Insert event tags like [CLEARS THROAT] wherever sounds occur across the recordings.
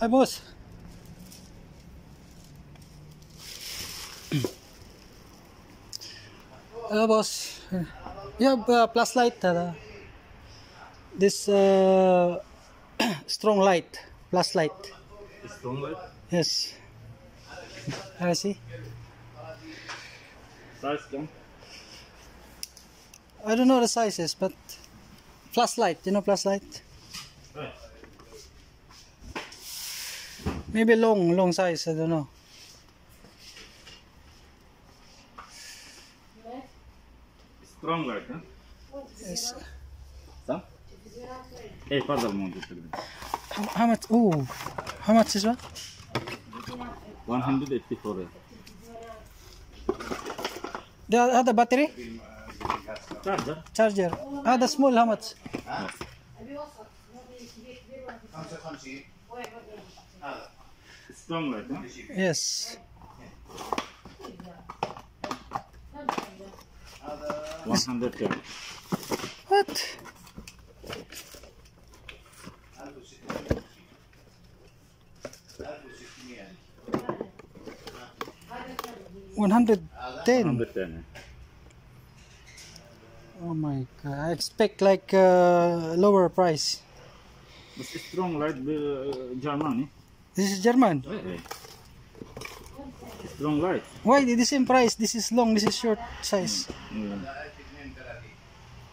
Hi, boss. Hello, [CLEARS THROAT] boss. You have uh, plus light. Uh, this uh, [CLEARS THROAT] strong light. Plus light. Strong light. Yes. [LAUGHS] I see. Size come. I don't know the sizes, but plus light. You know plus light? Right. Maybe long, long size. I don't know. Strong light, huh? Yes. Some? Hey, further mount. How, how much? Oh, how much is what? 184. The other battery Charger? charger. Ah, the small. How much? Strong light, huh? Yes. 110. What? One hundred ten. 110. Oh my god! I expect like uh, lower price. But strong light, uh, Germany. This is German. Hey. Long life. Why the same price? This is long, this is short size. Mm.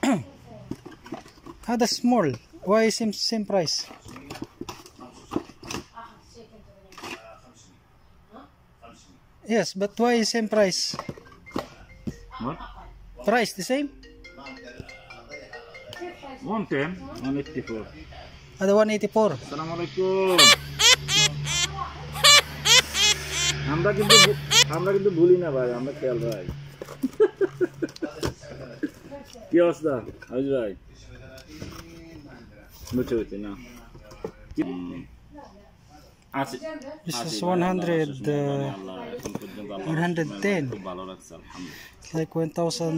Mm. small. Why same same price? Yes, but why same price? What? Price the same? 110, 184. Ada 184. Assalamualaikum. আমরা কিন্তু ভু- আমরা কিন্তু ভুলি না ভাই আমরা খেয়াল ভাই কি অবস্থা আজ ভাই বুঝতে বুঝছি না কি- আছি This আছি is ভাই, আল্লাহ 100, আশিস মেহরবানি, uh, আল্লাহ এখন পর্যন্ত আল্লাহ 110 খুব ভালো রাখছে আলহামদুলিল্লাহ It's like 1,000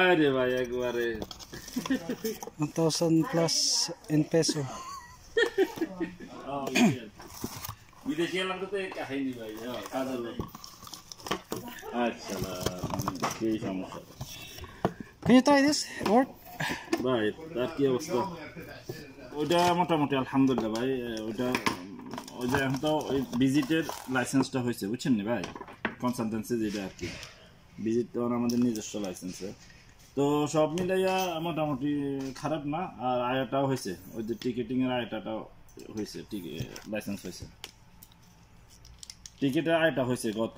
আরে ভাই একবারে 1,000 plus in peso. Oh, বিদেশি এলাম তো কাহিনী ভাই হ্যাঁ, কাজের আচ্ছা। না, মানে সমস্যা? Can you try this? Work? ভাই তার কি অবস্থা? ওইটা মোটামুটি আলহামদুলিল্লাহ ভাই ওইটা ওই যে এখন তো ওই ভিজিটের লাইসেন্সটা হয়েছে বুঝছেন নি ভাই? কনসালটেন্সি যেটা আর কি। ভিজিট তো আমাদের নিজস্ব লাইসেন্সে। তো সব মিলাইয়া মোটামুটি খারাপ না আর আয়াটাও হয়েছে। ওই যে টিকিটিংয়ের আয়টাটাও হয়েছে লাইসেন্স হয়েছে। টিকিটের আয়টা হয়েছে গত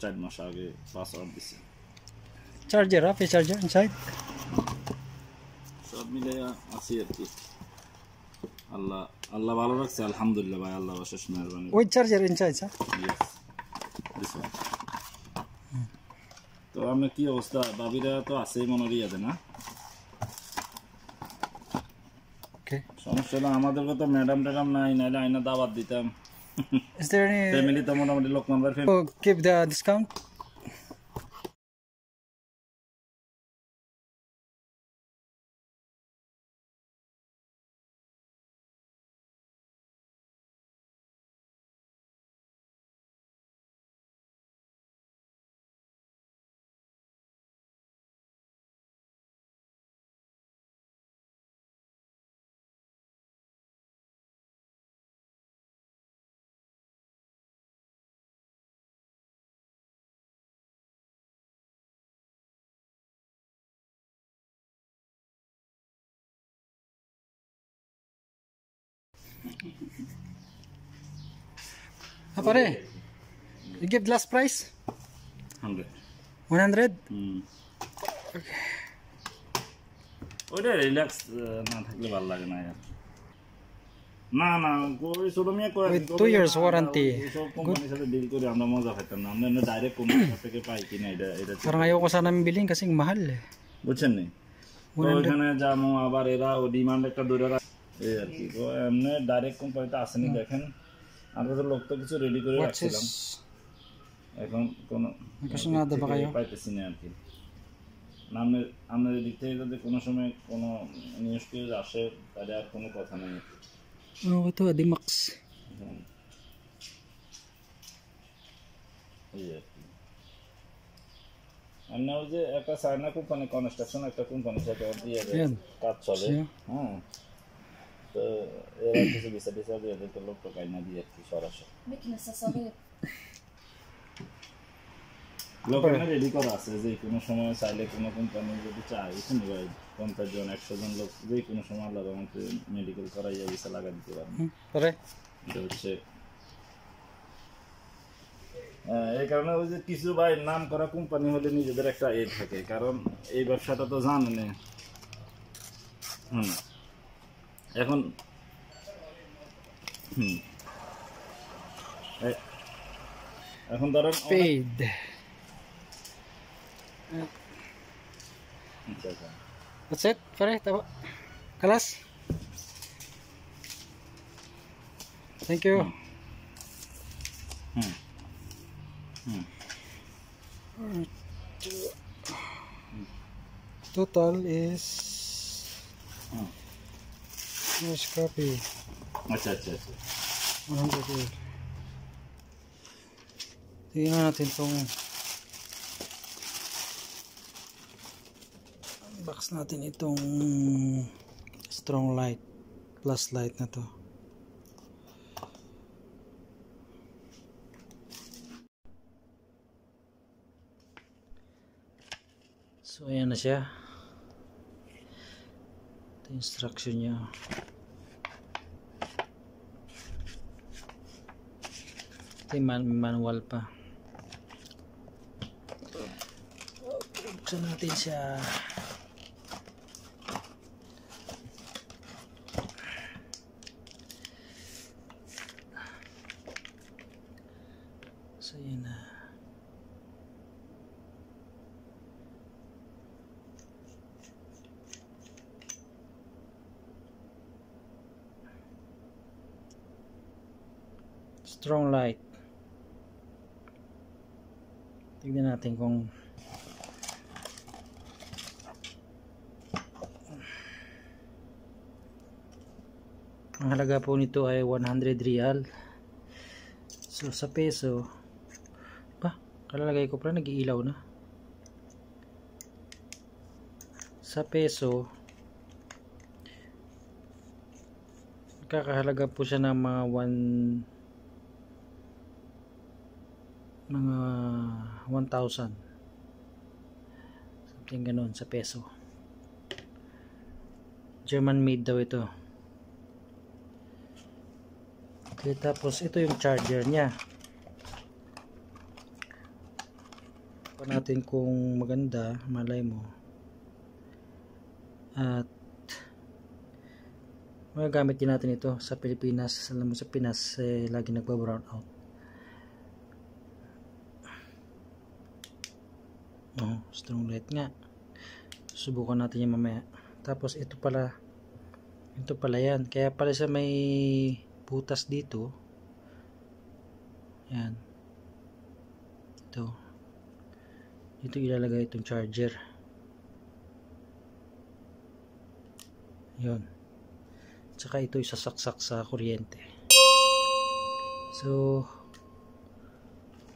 চার মাস আগে পাসওয়ার্ড দিছে Charger, huh? charger inside. সব মিলে আছি আর কি আল্লাহ আল্লাহ ভালো রাখছে আলহামদুলিল্লাহ ভাই আল্লাহ অশেষ মেহরবানি charger inside, sir. Yes. তো আপনার কি অবস্থা বাবিরা তো আছেই মনে ইয়াতে না সমস্যা না আমাদের তো ম্যাডাম ট্যাডাম নাই নাইলে আইনা দাবাত দিতাম is there any family to motamoti lokman bar oh, keep the discount? Ah, pare. You give last price? Hundred 100? হুম ওইটা রিল্যাক্স না থাকলে ভালো লাগে না আর না না ওই ছোট মেয়ে কয় With two years warranty. সব কোম্পানির সাথে ডিল করে আমরা মজা পেতাম না আমরা ডাইরেক্ট কোম্পানির থেকে পাই কিনা এটা এটা ঠিক। Parang ayoko sana bilhin kasi mahal eh. বুঝছেন নি তো ওইখানে যাবো আবার এরা ও ডিমান্ড একটা ধরে রাখ এই আর কি। এমনি ডাইরেক্ট কোম্পানিতে আসেনি দেখেন। আমরা তো লোক তো কিছু রেডি করে রাখছিলাম। এখন কোনো? পাইতেছি না আর কি। আপনার দিক থেকে যদি কোনো সময় কোনো নিউজ টিউজ আসে তাহলে আর কোনো কথা নেই? এই আর কি। যে একটা সাইনা কোম্পানি কনস্ট্রাকশন একটা কোম্পানির সাথে. কাজ চলে। হ্যাঁ এরা কিছু বিচা টিচা দিয়ে দিতে লোক টোকাই না দিয়ে আর কি সরাসরি May লোক না রেডি করা আছে যে কোনো সময় চাইলে কোনো কোম্পানি যদি চায় এখানে ভাই পঞ্চাশ জন একশো জন লোক যে কোনো সময় আল্লাহ আমাকে মেডিকেল করাইয়া ভিসা লাগা দিতে পারে এটা হচ্ছে এই কারণে ওই যে কিছু ভাই নাম করা কোম্পানি হলে নিজেদের একটা এ থাকে কারণ এই ব্যবসাটা তো জানেন হুম এখন হুম এ- এখন ধরেন অনেক- Paid. আচ্ছা, আচ্ছা। That's it, pare. Tama. Kalas. Thank you. Hmm hmm Total is hmm nice copy acha acha acha. 108 tingnan natin tong box natin itong strong light plus light na to. So ayan na siya. Instruction niya. Ito man- manual pa. Buksan natin siya. So yun na. Strong light. Tignan natin kung ang halaga po nito ay 100 real. So sa peso ba, kalalagay ko pala nag-iilaw na. Sa peso kakahalaga po siya ng mga 1 mga 1,000 something ganun sa peso. German made daw ito. Okay tapos ito yung charger nya pa natin kung maganda malay mo. At magagamit din natin ito sa Pilipinas. Alam mo sa Pinas eh, lagi nagba brown out oh, strong light nga. Subukan natin yan mamaya. Tapos ito pala. Ito pala yan. Kaya pala sa may butas dito. Yan. Ito. Dito ilalagay itong charger. Yun. Tsaka ito isasaksak sa kuryente. So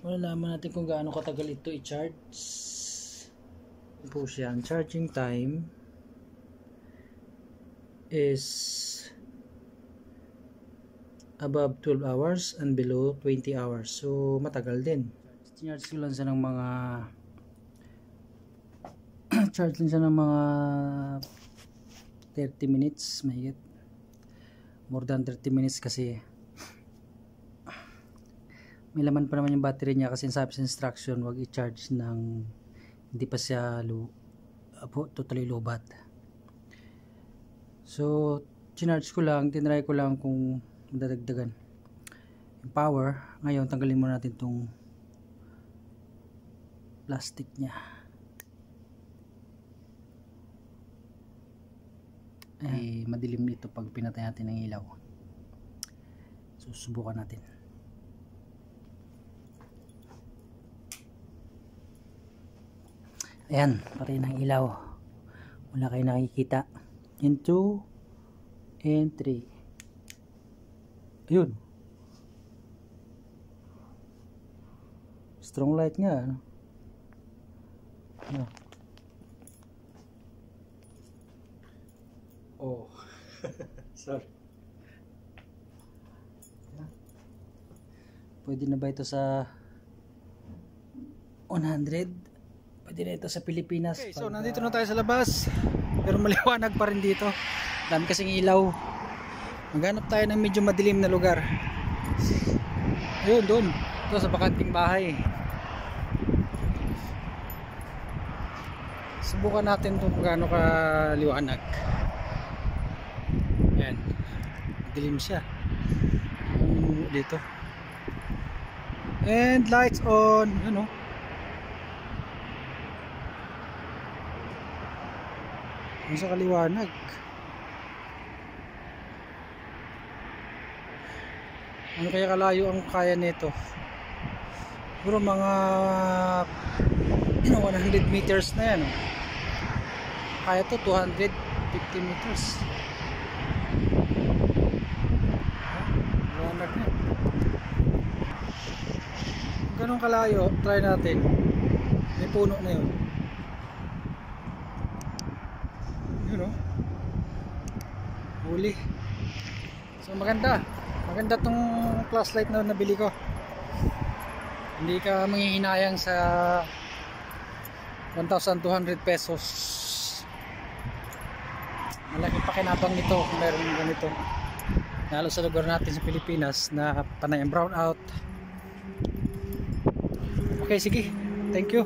malalaman natin kung gaano katagal ito i-charge po siya ang charging time is above 12 hours and below 20 hours. So matagal din. Charge ko lang siya ng mga [CLEARS THROAT] charge lang siya ng mga 30 minutes mahigit. More than 30 minutes kasi. May laman pa naman yung battery niya kasi sabi sa instruction wag i-charge ng hindi pa siya lo, apo, totally lobat so chinarge ko lang tinry ko lang kung dadagdagan yung power. Ngayon tanggalin muna natin tong plastic niya. Eh madilim dito pag pinatay natin ng ilaw. So subukan natin ayan patay ng ilaw wala kayo nakikita in 2 and 3 Yun. Strong light nga. Ano? Ano? Oh. [LAUGHS] Sorry. Pwede na ba ito sa 100? Ito sa Pilipinas. Okay, so nandito na tayo sa labas. Pero maliwanag pa rin dito. Dami kasing ilaw. Maghanap tayo ng medyo madilim na lugar. Ayun, doon. Ito sa bakanting bahay. Subukan natin kung gaano kaliwanag. Ayan. Dilim siya. Dito. And lights on. Ano? Sa kaliwanag? Ano kaya kalayo ang kaya nito? Siguro mga [CLEARS THROAT] 100 meters na yan. oh. Kaya to 250 meters. Liwanag na. Ganun kalayo, try natin. May puno na. Yun oh. Huli. So maganda. Maganda tong flashlight na nabili ko. Hindi ka manghihinayang sa 1,200 pesos. Malaki pakinabang nito kung meron ganito. Lalo sa lugar natin sa Pilipinas na panay ang brown out. Okay, sige. Thank you.